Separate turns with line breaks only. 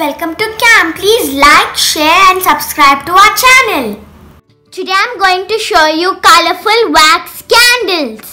Welcome to CAAM. Please like, share and subscribe to our channel. Today I'm going to show you colorful wax candles.